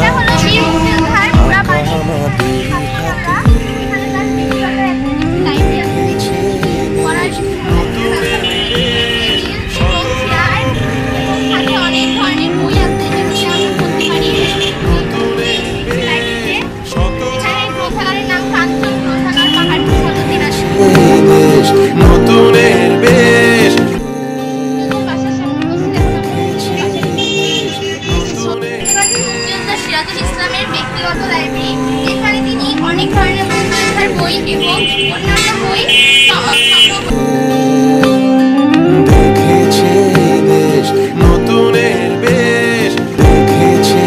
উপস্থিত এটা হলো বীর মুক্তিযোদ্ধার ব্যক্তিগত লাইব্রেরি যেখানে তিনি অনেক ধরনের মুক্তিযোদ্ধার বই এবং অন্যান্য বই সংগ্রহ দেখেছে দেশ নতুনের বেশ দেখেছে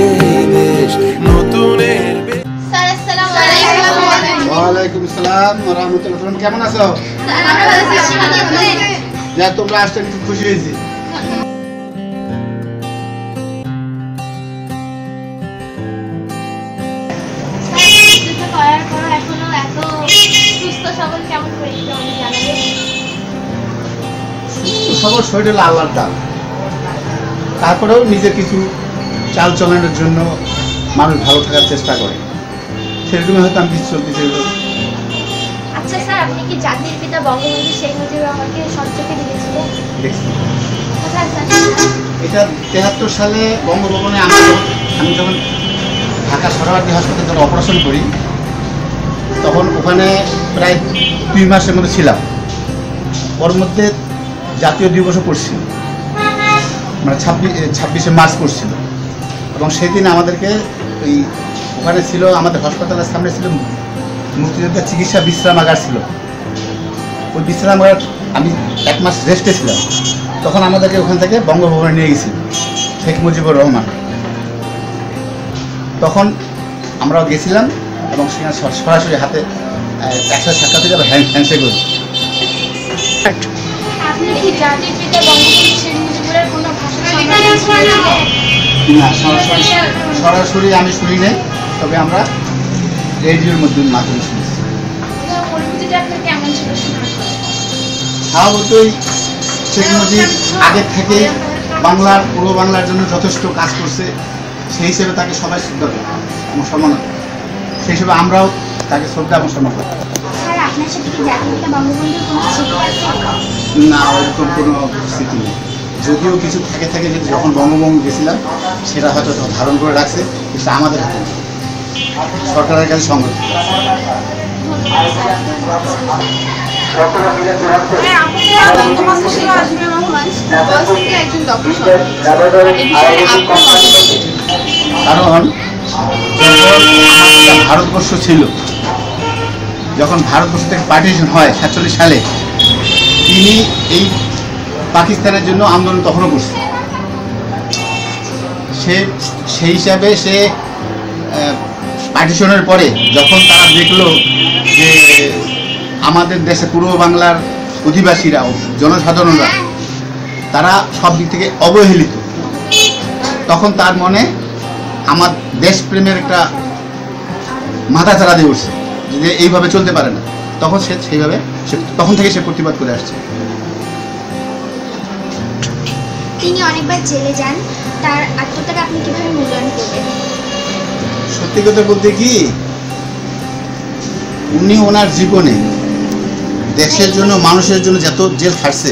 সবার শরীর হলো আল্লাহর দান তারপরেও নিজের কিছু চাল চলানোর জন্য মানুষ ভালো থাকার চেষ্টা করে। সেরকমই হয়তো আমি কিছু চলতেছি আচ্ছা স্যার আপনি কি জাতির পিতা বঙ্গবন্ধু শেখ মুজিবুর রহমানকে সচক্ষে দেখেছিলেন? দেখছি। কোথায় স্যার? এটা তেহাত্তর সালে বঙ্গভবনে আমি আমি যখন ঢাকা সরকারি হাসপাতালে যখন অপারেশন করি তখন ওখানে প্রায় দুই মাসের মধ্যে ছিলাম। ওর মধ্যে জাতীয় দিবসও পড়ছিল মানে ছাব্বিশ ছাব্বিশে মার্চ পড়ছিল এবং সেদিন আমাদেরকে ওই ওখানে ছিল, আমাদের হাসপাতালের সামনে ছিল মুক্তিযোদ্ধা চিকিৎসা বিশ্রামাগার ছিল। ওই বিশ্রামাগার আমি এক মাস রেস্টে ছিলাম। তখন আমাদেরকে ওখান থেকে বঙ্গভবনে নিয়ে গেছিল শেখ মুজিবুর রহমান। তখন আমরাও গেছিলাম এবং সেখানে সরাসরি হাতে একসাথে সাক্ষাৎ হয়ে হ্যান্ড হ্যান্ডশেক কি জাতির পিতা বঙ্গবন্ধু শেখ মুজিবুরের কোনো ভাষণ সম্মেলনে শুনেছিলেন? না। সরাসরি সরাসরি আমি শুনি নাই তবে আমরা রেডিওর মধ্যে মাধ্যমে শুনেছি? স্বভাবতই শেখ মুজিব আগের থেকে বাংলার পূর্ব বাংলার জন্য যথেষ্ট কাজ করছে সেই হিসেবে তাকে সবাই শ্রদ্ধা করে এবং সম্মান সেই হিসেবে আমরাও তাকে শ্রদ্ধা এবং সম্মান করি। আপনার সাথে কি জাতির বঙ্গবন্ধুর কোনো স্মৃতি আছে না ওরকম কোনো স্মৃতি নেই যদিও কিছু থেকে থাকে যে যখন বঙ্গবঙ্গ গেছিলাম সেটা হয়তো ধারণ করে রাখছে কিন্তু আমাদের হাতে। সরকারের কাছে সংগ্রহ হ্যাঁ, কি? কারণ ভারতবর্ষ ছিল যখন ভারতবর্ষ থেকে পার্টিশন হয় সাতচল্লিশ সালে, তিনি এই পাকিস্তানের জন্য আন্দোলন তখনও করছে সে, সেই হিসাবে সে পার্টিশনের পরে যখন তারা দেখল যে আমাদের দেশে পূর্ব বাংলার অধিবাসীরা জনসাধারণরা, তারা সব দিক থেকে অবহেলিত, তখন তার মনে আমার দেশপ্রেমের একটা মাথা চারা দিয়ে উঠছে। যে এইভাবে চলতে পারে না। তখন সে সেইভাবে সে তখন থেকে সে প্রতিবাদ করে আসছে। তিনি অনেকবার জেলে যান। তার আপনি কীভাবে মূল্যায়ন করবেন? সত্যি কথা বলতে কি উনি ওনার জীবনে দেশের জন্য মানুষের জন্য যত জেল খাটছে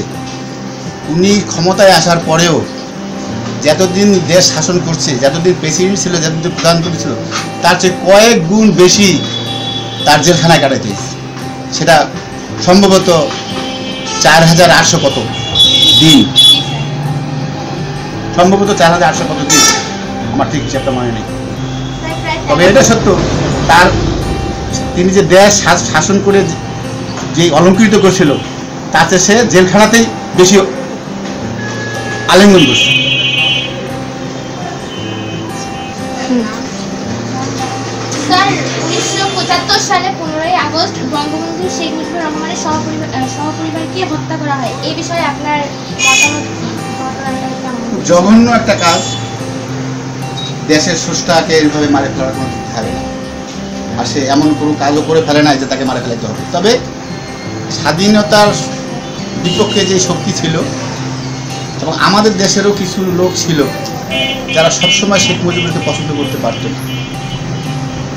উনি ক্ষমতায় আসার পরেও যতদিন দেশ শাসন করছে যতদিন প্রেসিডেন্ট ছিল যতদিন প্রধানমন্ত্রী ছিল তার চেয়ে কয়েক গুণ বেশি তার জেলখানায় কাটাইতে। সেটা সম্ভবত চার হাজার আটশো কত দিন? সম্ভবত চার হাজার আটশো কত দিন? আমার ঠিক হিসাবটা মনে নেই। তবে এটা সত্য। তার তিনি যে দেশ শাসন করে যে অলঙ্কৃত করেছিল, তাতে সে জেলখানাতেই বেশি আলিঙ্গন করছে। সালে পনেরোই আগস্ট বঙ্গবন্ধু শেখ মুজিবুর রহমানের সহপরিবার সহপরিবারকে হত্যা করা হয়। এই বিষয়ে আপনার জঘন্য একটা কাজ দেশের স্রষ্টাকে এইভাবে মারে ফেলার কোনো থাকে না। আর সে এমন কোনো কাজও করে ফেলে না যে তাকে মারে ফেলাইতে হবে। তবে স্বাধীনতার বিপক্ষে যে শক্তি ছিল এবং আমাদের দেশেরও কিছু লোক ছিল যারা সবসময় শেখ মুজিবুরকে পছন্দ করতে পারত না।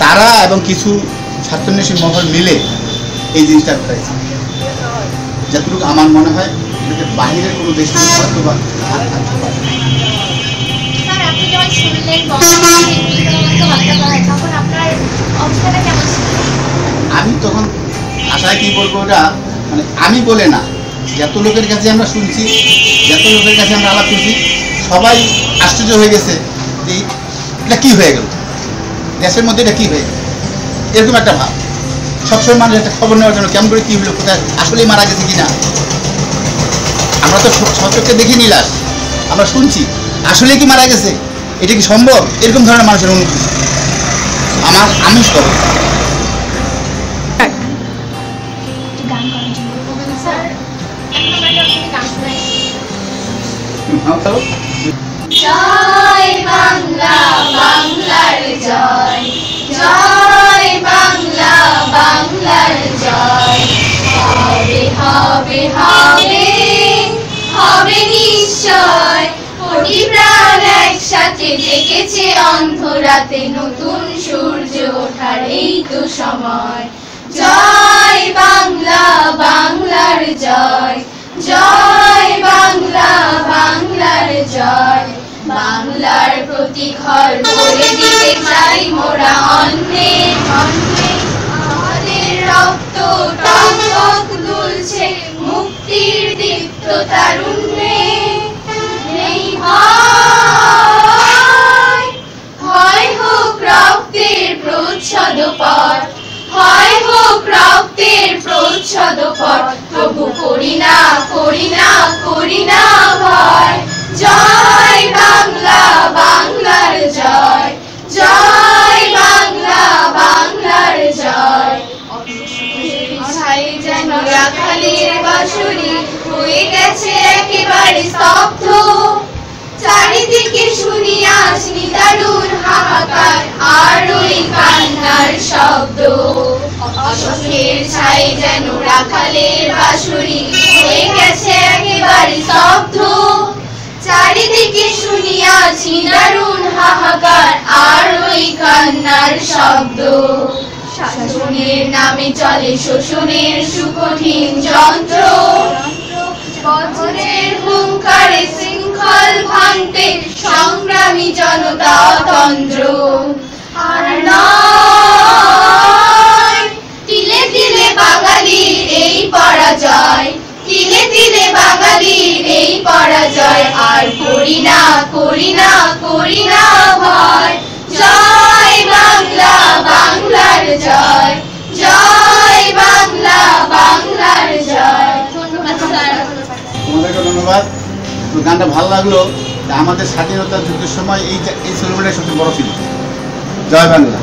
তারা এবং কিছু ছাত্রনেশী মহল মিলে এই জিনিসটা করেছে যতটুকু আমার মনে হয় এটাকে বাহিরের কোনো হয়তো বা হাত থাকতে পারে ছিল? আমি তখন আশায় কি বলব ওটা? মানে আমি বলে না যত লোকের কাছে আমরা শুনছি যত লোকের কাছে আমরা আলাপ করছি সবাই আশ্চর্য হয়ে গেছে যে এটা কি হয়ে গেল? দেশের মধ্যে এটা কি হয়ে গেল? এরকম একটা ভাব। সবসময় মানুষ একটা খবর নেওয়ার জন্য কেমন করে কি হলো, কোথায়, আসলেই মারা গেছে কিনা। আমরা তো স- সচক্ষে দেখি নিলাস আমরা শুনছি আসলে কি মারা গেছে? এটা কি সম্ভব? এরকম ধরনের মানুষের অনুভূতি। আমার, আমি সব। জয় বাংলা, বাংলার জয়। জয় বাংলার হবে হবে হবে হবে নিশ্চয়। প্রাণ একসাথে জেগেছে অন্ধরাতে নতুন সূর্য ওঠার এই তো সময়। জয় বাংলা, বাংলার জয় জয় বাংলা, বাংলার জয়। বাংলার প্রতি ঘর করে দিতে চাই মোরা অন্যে অন্যে আমাদের রক্ত টক দুলছে মুক্তির দীপ্ত তারুণ্যে। নেই হয় হোক রক্তের প্রচ্ছদ পর হয় হোক রক্তের প্রচ্ছদ পর তবু করি না করি না করি না ভয়। জয় বাংলা, বাংলার জয়। বাঁশরি হয়ে গেছে একেবারে স্তব্ধ। চারিদিকে শুনি দারুণ হাহাকার আর ওই কান্নার শব্দ। অশোকের ছাই যেন রাখালের বাঁশরি হয়ে গেছে একেবারে স্তব্ধ। চারিদিকে শুনি দারুণ হাহাকার আর ওই কান্নার শব্দ। শাসনের নামে চলে শোষণের সুকঠিন যন্ত্র। বছরের হুঙ্কারে শৃঙ্খল ভাঙতে সংগ্রামী জনতা তন্ত্র আর নয়, তিলে তিলে বাঙালির এই পরাজয়, তিলে তিলে বাঙালির এই পরাজয়। আর করি না করি না করি না, ভয় লাগল আমাদের স্বাধীনতা যুদ্ধের সময় এই এই সেলিব্রেটাই সবচেয়ে বড় ছিল। জয় বাংলা।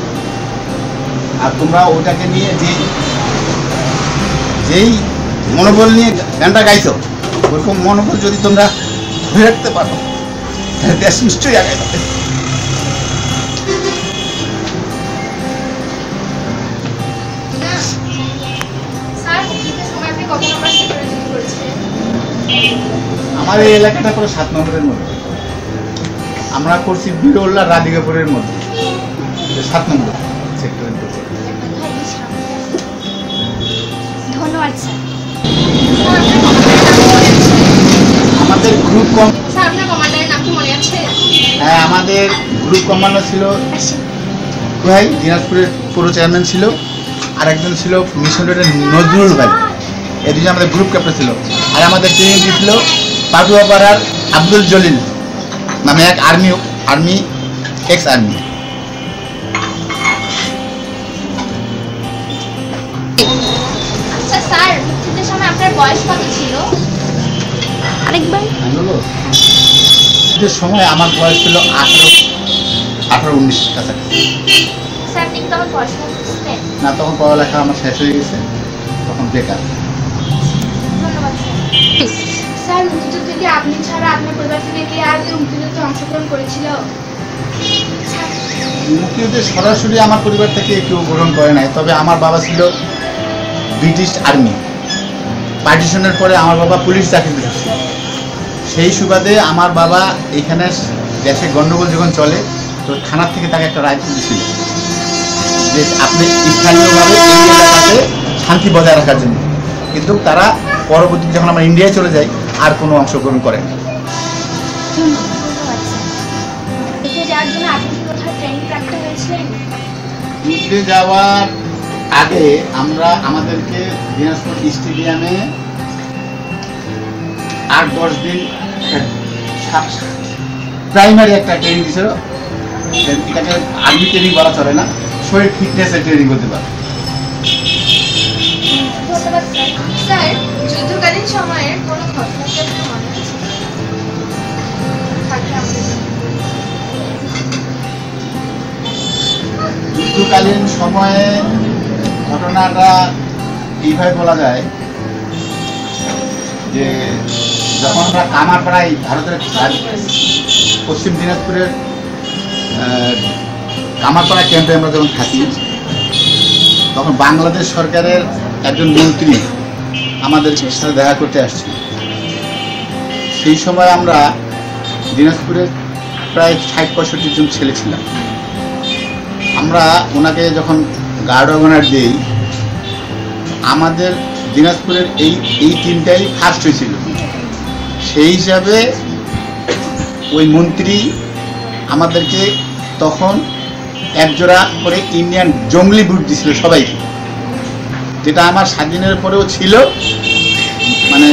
আর তোমরা ওটাকে নিয়ে যে যেই মনোবল নিয়ে গানটা গাইছ, ওরকম মনোবল যদি তোমরা ধরে রাখতে পারো, তাহলে দেশ নিশ্চয়ই আগাই যাবে। আমার এই এলাকাটা পুরো সাত নম্বরের মধ্যে। আমরা করছি বিরোল্লা রাধিকাপুরের মধ্যে। সাত নম্বর সেক্টরের ধন্যবাদ আমাদের গ্রুপ কম হ্যাঁ আমাদের গ্রুপ কমান্ডার ছিল ভাই দিনাজপুরের পুরো চেয়ারম্যান ছিল। আর একজন ছিল মিশন রোডের নজরুল ভাই। এই দুজন আমাদের গ্রুপ ক্যাপ্টেন ছিল। আর আমাদের টিম ছিল পাটুয়াপাড়ার আব্দুল জলিল নামে এক আর্মি আর্মি এক্স আর্মি। আচ্ছা স্যার মুক্তিযুদ্ধের সময় আপনার বয়স কত ছিল? আরেকবার। যে সময় আমার বয়স ছিল আঠারো আঠারো উনিশ কাছাকাছি। না তখন পড়ালেখা আমার শেষ হয়ে গেছে তখন বেকার। স্যার মুক্তিযুদ্ধে কি আপনি ছাড়া আপনার পরিবার থেকে কে কেউ মুক্তিযুদ্ধে অংশগ্রহণ করেছিল? মুক্তিযুদ্ধে সরাসরি আমার পরিবার থেকে কেউ গ্রহণ করে নাই, তবে আমার বাবা ছিল ব্রিটিশ আর্মি। পার্টিশনের পরে আমার বাবা পুলিশ চাকরি করেছে সেই সুবাদে আমার বাবা এখানে দেশে গণ্ডগোল যখন চলে, তো থানার থেকে তাকে একটা রায় দিয়েছিল যে আপনি স্থানীয়ভাবে এই শান্তি বজায় রাখার জন্য। কিন্তু তারা পরবর্তীতে যখন আমরা ইন্ডিয়ায় চলে যাই আর কোনো অংশগ্রহণ করেন। এতে যাওয়ার আগে আমরা আমাদেরকে দিনাজপুর স্টেডিয়ামে আট দশ দিন প্রাইমারি একটা ট্রেনিং দিয়েছিল এটাকে আর্মি ট্রেনিং বলা চলে না শরীর ফিটনেসের ট্রেনিং বলতে পারে। যুদ্ধকালীন সময়ের কোনো মনে সময়ে ঘটনাটা এইভাবে বলা যায় যে যখন আমরা কামারপাড়ায় ভারতের পশ্চিম দিনাজপুরের কামারপাড়া ক্যাম্পে আমরা যখন থাকি, তখন বাংলাদেশ সরকারের একজন মন্ত্রী আমাদের সাথে দেখা করতে আসছে। সেই সময় আমরা দিনাজপুরের প্রায় ষাট পঁয়ষট্টি জন ছেলে ছিলাম। আমরা ওনাকে যখন গার্ড অর্গানার দিই, আমাদের দিনাজপুরের এই এই টিমটাই ফার্স্ট হয়েছিল। সেই হিসাবে ওই মন্ত্রী আমাদেরকে তখন একজোড়া করে ইন্ডিয়ান জঙ্গলি বুট দিছিল সবাইকে। যেটা আমার স্বাধীনের পরেও ছিল মানে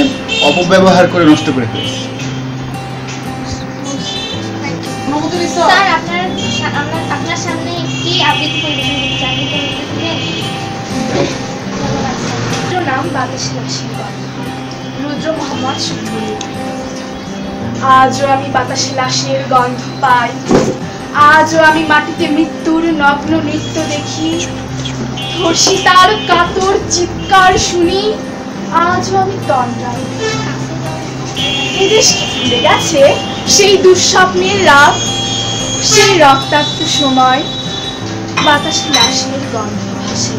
অপব্যবহার করে নষ্ট করে ফেলেছে। নাম বাতাসে রুদ্র মোহাম্মদ আজও আমি বাতাসে লাশের গন্ধ পাই। আজও আমি মাটিতে মৃত্যুর নগ্ন নৃত্য দেখি। ধর্ষিতার কাতর চিৎকার শুনি, আজও আমি তন্দ্রায়। এদেশ কি গেছে সেই দুঃস্বপ্নের রাত, সেই রক্তাক্ত সময়? বাতাসে লাশের গন্ধ ভাসে?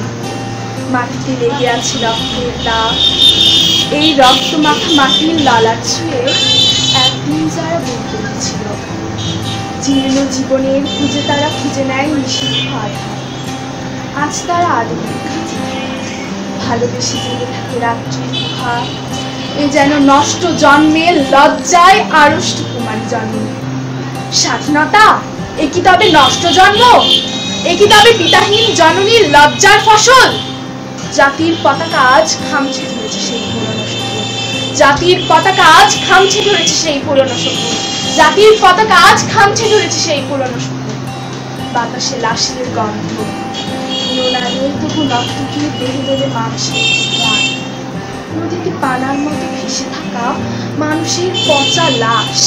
মাটিতে লেগে আছে রক্তের দাগ। এই রক্ত মাখা মাটির লালার ছুঁয়ে একদিন যারা বলতে ছিল জীর্ণ জীবনের খুঁজে তারা খুঁজে নেয় নিষিদ্ধ আজ তারা আলোর ভালোবেসে জেগে থাকে গুহা এ যেন নষ্ট জন্মে লজ্জায় আড়ষ্ট কুমারী জন্ম। স্বাধীনতা, এ কি তবে নষ্ট জন্ম? এ কি তবে পিতাহীন জননীর লজ্জার ফসল? জাতির পতাকা আজ খামছে ধরেছে সেই পুরনো জাতির পতাকা আজ খামছে ধরেছে সেই পুরনো শকুন জাতির পতাকা আজ খামছে ধরেছে সেই পুরনো শকুন বাতাসে লাশের গন্ধ। নোনাদের তবু রক্তকে বেড়ে বেড়ে মানুষের নদীতে পানার মতো ভেসে থাকা মানুষের পচা লাশ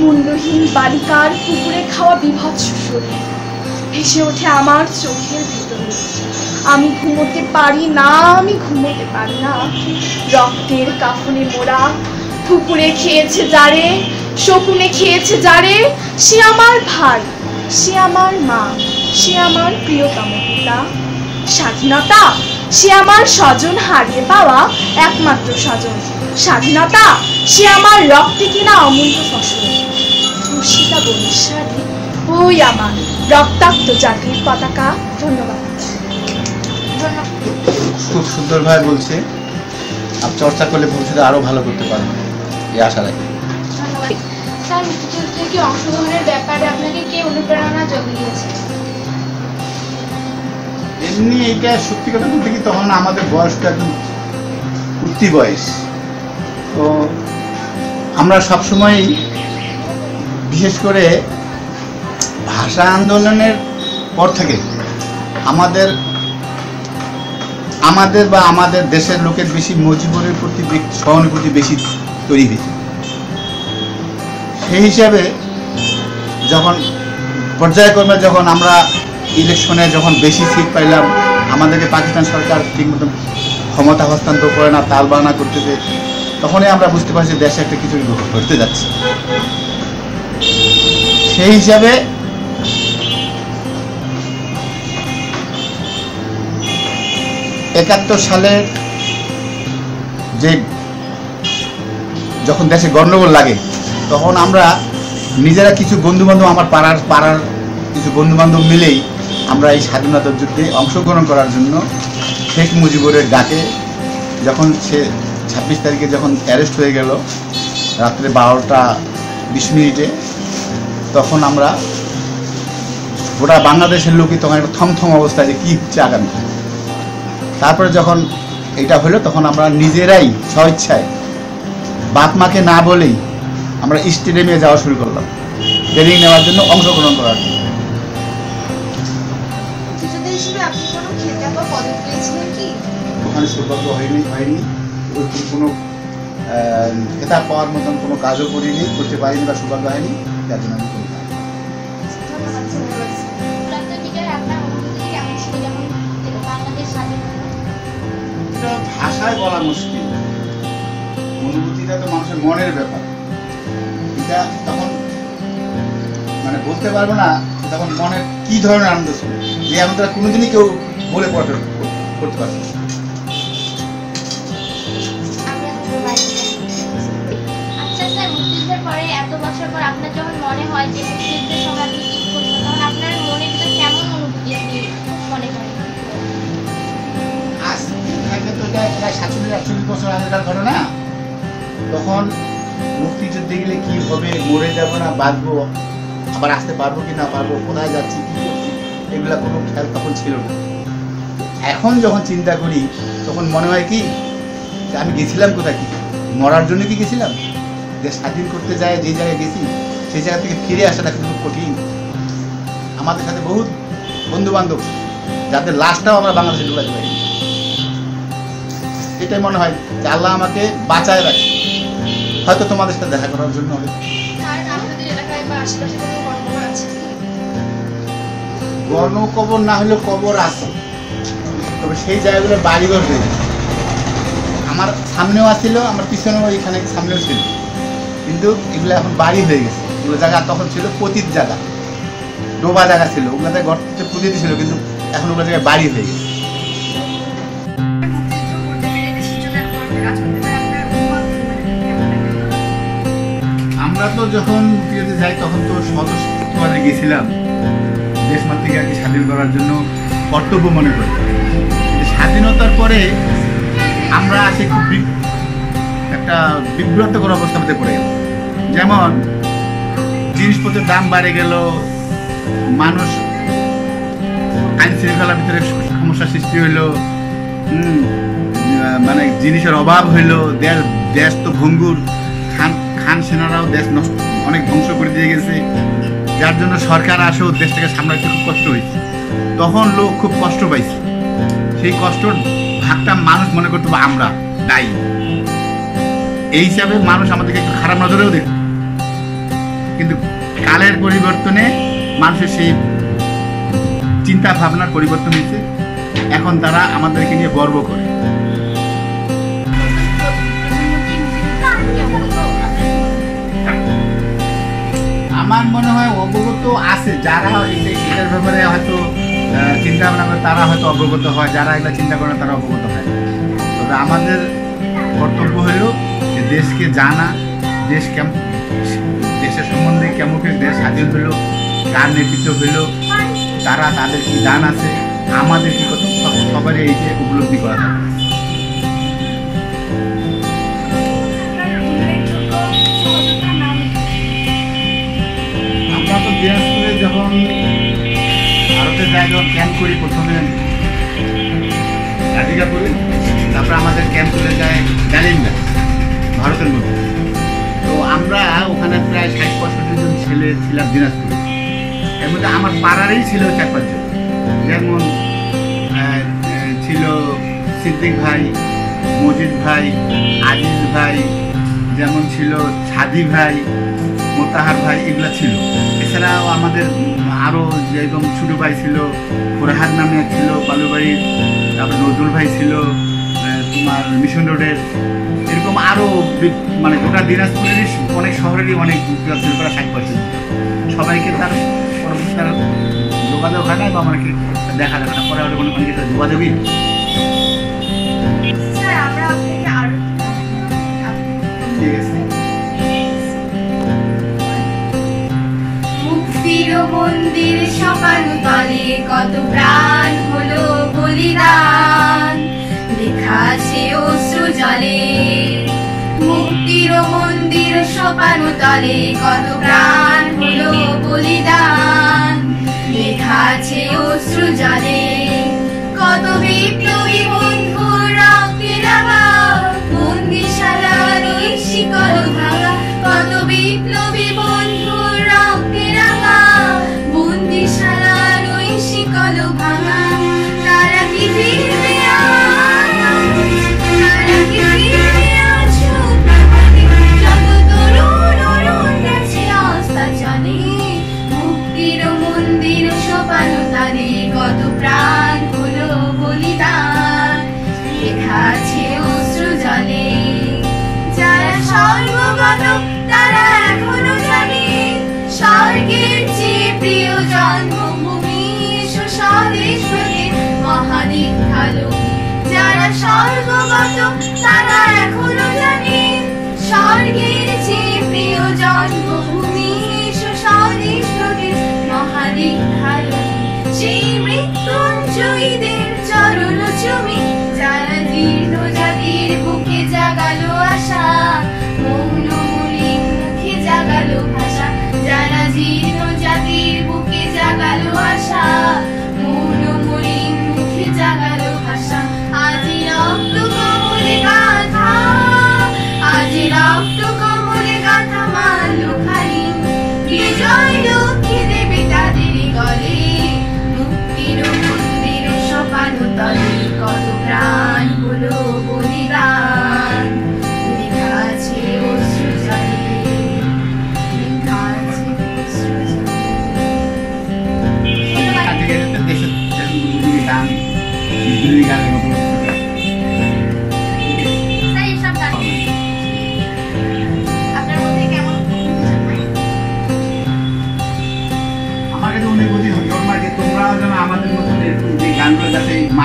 মুন্ডহীন বালিকার পুকুরে খাওয়া বিভৎস শরীর ভেসে ওঠে আমার চোখের ভেতরে। আমি ঘুমোতে পারি না, আমি ঘুমোতে পারি না। রক্তের কাফনে মোড়া পুকুরে খেয়েছে যারে শকুনে খেয়েছে যারে, সে আমার ভাই, সে আমার মা। সে আমার প্রিয়তম পিতা স্বাধীনতা সে আমার স্বজন হারিয়ে পাওয়া একমাত্র স্বজন। স্বাধীনতা সে আমার রক্তে কিনা অমূল্য ফসল। ধর্ষিতা বনিশালী ওই আমার রক্তাক্ত জাতির পতাকা। ধন্যবাদ। খুব সুন্দরভাবে বলছে। আর চর্চা করলে ভবিষ্যতে আরও ভালো করতে পারবে। এই আশা রাখি। স্যার মুক্তিযুদ্ধে কি অংশগ্রহণের ব্যাপারে আপনাকে কে অনুপ্রেরণা জগিয়েছে এমনি এইটা সত্যি কথা বলতে কি তখন আমাদের বয়সটা একদম উঠতি বয়স। তো আমরা সবসময়ই বিশেষ করে ভাষা আন্দোলনের পর থেকে আমাদের আমাদের বা আমাদের দেশের লোকের বেশি মজিবুরের প্রতি সহানুভূতি বেশি তৈরি হয়েছে। সেই হিসাবে যখন পর্যায়ক্রমে যখন আমরা ইলেকশনে যখন বেশি সিট পাইলাম, আমাদেরকে পাকিস্তান সরকার ঠিক মতন ক্ষমতা হস্তান্তর করে না, তাল বাহানা করতেছে, তখনই আমরা বুঝতে পারছি দেশে একটা কিছু ঘটতে যাচ্ছে। সেই হিসাবে একাত্তর সালে যে যখন দেশে গণ্ডগোল লাগে, তখন আমরা নিজেরা কিছু বন্ধু বান্ধব আমার পাড়ার পাড়ার কিছু বন্ধু বান্ধব মিলেই আমরা এই স্বাধীনতার যুদ্ধে অংশগ্রহণ করার জন্য শেখ মুজিবুরের ডাকে যখন সে ছাব্বিশ তারিখে যখন অ্যারেস্ট হয়ে গেল, রাত্রে বারোটা বিশ মিনিটে, তখন আমরা গোটা বাংলাদেশের লোকই তখন একটা থমথম অবস্থায় যে কী হচ্ছে আগামী। তারপরে যখন এটা হলো, তখন আমরা নিজেরাই স্বইচ্ছায় বাপ মাকে না বলেই আমরা স্টেডিয়ামে যাওয়া শুরু করলাম। ট্রেনিং নেওয়ার জন্য অংশগ্রহণ করার জন্য। ওখানে সৌভাগ্য হয়নি হয়নি। ওরকম কোনো খেতাব পাওয়ার মতন কোনো কাজও করিনি, করতে পারিনি বা সৌভাগ্য হয়নি যার জন্য আমি ভাষায় বলা মুশকিল। অনুভূতিটা তো মানুষের মনের ব্যাপার। এটা তখন মানে বলতে পারব না তখন মনে কি ধরনের আনন্দ ছিল? যে আনন্দটা কোনোদিনই কেউ বলে পড়তে করতে পারবে। আচ্ছা পরে এত বছর পর আপনার যখন মনে হয় যে মুক্তিযুদ্ধের সময় আপনি কি তখন আপনার মনের ভিতর কেমন অনুভূতি আপনি মনে করেন? আজ থেকে তো এটা প্রায় সাতচল্লিশ আটচল্লিশ বছর আগেকার ঘটনা। তখন মুক্তিযুদ্ধে গেলে কি হবে মরে যাব না বাঁচবো? আবার আসতে পারব কি না পারব, কোথায় যাচ্ছি, কি করছি, এগুলা কোনো খেয়াল তখন ছিল না। এখন যখন চিন্তা করি, তখন মনে হয় কি, যে আমি গেছিলাম কোথায় কি? মরার জন্য কি গেছিলাম? যে স্বাধীন করতে যায়, যে জায়গায় গেছি, সেই জায়গা থেকে ফিরে আসাটা কিন্তু কঠিন। আমাদের সাথে বহুত বন্ধু বান্ধব যাদের লাশটাও আমরা বাংলাদেশে ঢুকাতে পারি। এটাই মনে হয় যে আল্লাহ আমাকে বাঁচায় রাখে হয়তো তোমাদের সাথে দেখা করার জন্য হয়তো গণকবর না হলেও কবর আছে। তবে সেই জায়গাগুলো বাড়িঘর গেছে। আমার সামনেও আসছিল আমার পিছনেও এখানে সামনেও ছিল। কিন্তু এগুলো এখন বাড়ি হয়ে গেছে। এগুলো জায়গা তখন ছিল পতিত জায়গা। ডোবা জায়গা ছিল। ওগুলোতে গর্তে পুঁতে ছিল, কিন্তু এখন ওগুলো জায়গায় বাড়ি হয়ে গেছে। আমরা তো যখন মুক্তিযুদ্ধে যাই, তখন তো সদস্য গেছিলাম। দেশ মাতৃকে আর কি স্বাধীন করার জন্য কর্তব্য মনে করি। স্বাধীনতার পরে আমরা আছি খুব একটা বিব্রতকর অবস্থার মধ্যে পড়ে গেল যেমন জিনিসপত্রের দাম বাড়ে গেল, মানুষ আইন শৃঙ্খলার ভিতরে সমস্যা সৃষ্টি হইল মানে জিনিসের অভাব হইল, দেশ দেশ তো ভঙ্গুর, খান খান সেনারাও দেশ নষ্ট, অনেক ধ্বংস করে দিয়ে গেছে। যার জন্য সরকার আসে আসেও দেশটাকে সামলাইতে খুব কষ্ট হয়েছে। তখন লোক খুব কষ্ট পাইছে। সেই কষ্টর ভাগটা মানুষ মনে করতো আমরা দায়ী এই হিসাবে মানুষ আমাদেরকে একটু খারাপ নজরেও দেখত কিন্তু কালের পরিবর্তনে মানুষের সেই চিন্তা ভাবনার পরিবর্তন হয়েছে। এখন তারা আমাদেরকে নিয়ে গর্ব করে। আমার মনে হয় অবগত আছে, যারা এটা- এটার ব্যাপারে হয়তো চিন্তা ভাবনা করে তারা হয়তো অবগত হয়, যারা এগুলো চিন্তা করে তারা অবগত হয়। তবে আমাদের কর্তব্য হলো যে দেশকে জানা, দেশ কেমন দেশের সম্বন্ধে কেমন দেশ স্বাধীন হলো, কার নেতৃত্ব হলো, তারা তাদের কি দান আছে, আমাদের কি কত সব- সবারই এই যে উপলব্ধি করা যখন ক্যাম্প করি প্রথমে। রাধিকাপুরে তারপরে আমাদের ক্যাম্প চলে যায় ডালিমগা ভারতের মধ্যে। তো আমরা ওখানে প্রায় ষাট পঁয়ষট্টি জন ছেলে ছিলাম দিনাজপুরে। এর মধ্যে আমার পাড়ারই ছিল চার পাঁচজন যেমন ছিল সিদ্দিক ভাই, মজিদ ভাই, আজিজ ভাই, যেমন ছিল সাদি ভাই, মোতাহার ভাই, এগুলো ছিল। এছাড়াও আমাদের আরও যেরকম ছোটো ভাই ছিল ফোরহাদ নামে এক ছিল, বালুবাড়ির, তারপর নজরুল ভাই ছিল তোমার মিশন রোডের, এরকম আরও মানে গোটা দিনাজপুরেরই অনেক শহরেরই অনেক শিল্পরা ষাট পার্সেন্ট সবাইকে তার তার যোগাযোগ হয় না বা আমাকে দেখা যাবে না পরে অনেকে তার যোগাযোগই মন্দির সকাল তলে কত প্রাণ হলো বলিদান। লেখা আছে অশ্রু জলে। মুক্তির মন্দির সকাল তলে কত প্রাণ হলো বলিদান। লেখা আছে অশ্রু জলে। কত বিপ্লবী বন্ধু রক্তে মন্দির বন্দিশালার শিকল ভাঙা কত বিপ্লবী ওই শিকল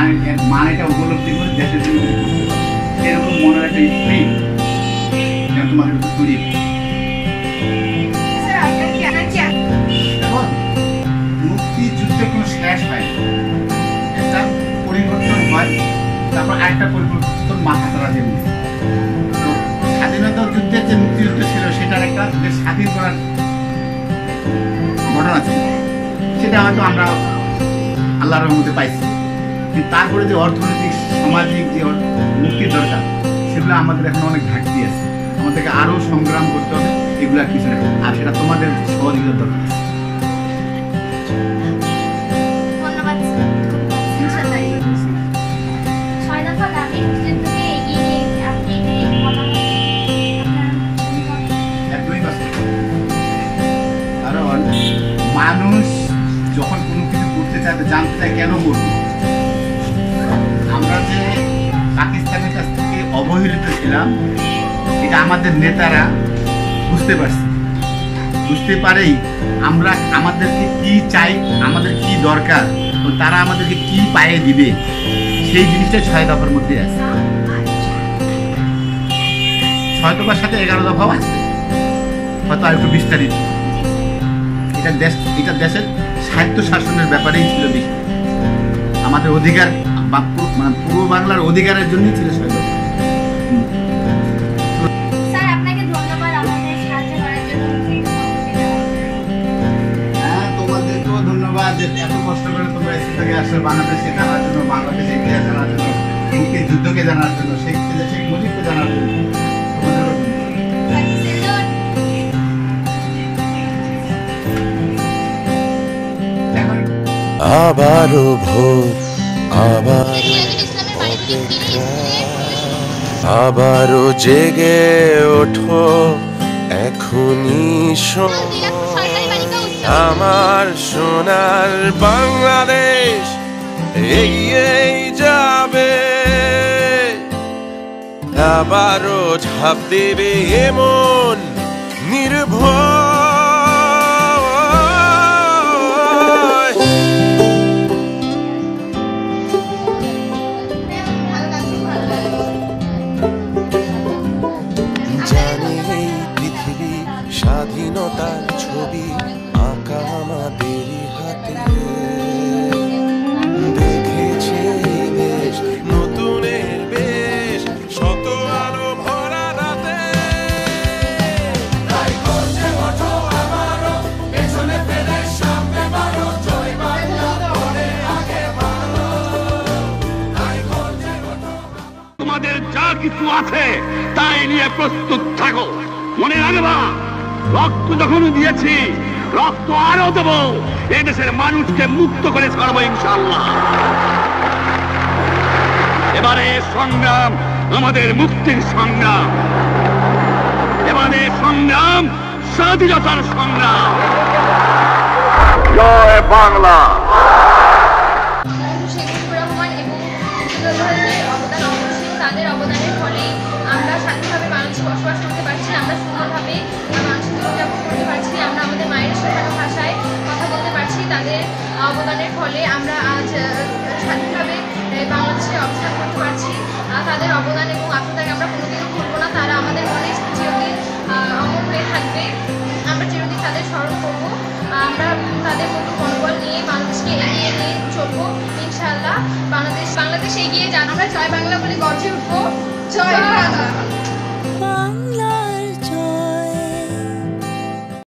মানে মানেটা উপলব্ধি করে দেশের জন্য এরকম মনের একটা তোমাদের উপর তৈরি হয়। স্যার আপনার কি আপনার কি দেখো মুক্তিযুদ্ধে কোনো শেষ হয় একটা পরিবর্তন হয় তারপর আরেকটা পরিবর্তন মাথা চারা দিয়ে স্বাধীনতা যুদ্ধের যে মুক্তিযুদ্ধ ছিল সেটার একটা যে স্বাধীন করার ঘটনা ছিল সেটা হয়তো আমরা আল্লাহর মধ্যে পাইছি। তারপরে যে অর্থনৈতিক সামাজিক যে মুক্তির দরকার সেগুলো আমাদের এখন অনেক ঘাটতি আছে। আমাদেরকে আরও সংগ্রাম করতে হবে এগুলো কিছু না আর সেটা তোমাদের সহযোগিতার দরকার। মানুষ যখন কোনো কিছু করতে চায় জানতে চায় কেন করব? এটা আমাদের নেতারা বুঝতে পারছে। বুঝতে পারেই আমরা আমাদেরকে কি চাই, আমাদের কি দরকার তারা আমাদেরকে কি পায়ে দিবে, সেই জিনিসটা ছয় দফার মধ্যে আছে। ছয় দফার সাথে এগারো দফাও আছে। হয়তো আর একটু বিস্তারিত। এটা দেশ, এটা দেশের সাহিত্য শাসনের ব্যাপারেই ছিল বেশি। আমাদের অধিকার বা মানে পূর্ব বাংলার অধিকারের জন্যই ছিল ছয় দফা। আসলে বাংলাদেশকে জানার জন্য, বাংলাদেশের ইতিহাস জানার জন্য, মুক্তির যুদ্ধকে জানার জন্য, শেখ শেখ মুজিবকে জানার জন্য। আবারও ভোর, আবার আবারও জেগে ওঠো, এখনই শোন। আমার সোনার বাংলাদেশ এগিয়েই যাবে। আবারও ঝাঁপ দেবে এমন নির্ভয় মানুষকে মুক্ত করে ছাড়বো ইনশাল্লাহ এবারে সংগ্রাম, আমাদের মুক্তির সংগ্রাম। এবারে সংগ্রাম, স্বাধীনতার সংগ্রাম। জয় বাংলা। ফলে আমরা আজ স্বাধীনভাবে বাংলাদেশে অবস্থান করতে পারছি তাদের অবদান এবং আত্মত্যাগ আমরা কোনোদিনও ভুলবো না। তারা আমাদের মনে চিরদিন অমর হয়ে থাকবে। আমরা চিরদিন তাদের স্মরণ করব। আমরা তাদের মতো মনোবল নিয়ে বাংলাদেশকে এগিয়ে নিয়ে চলবো, ইনশাআল্লাহ। বাংলাদেশ বাংলাদেশ এগিয়ে যান। আমরা জয় বাংলা বলে গর্জে উঠবো। জয় বাংলা।